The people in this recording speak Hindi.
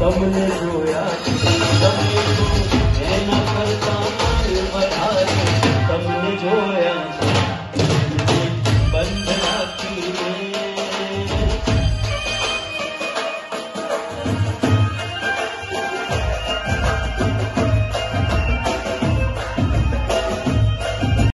तुमने रोया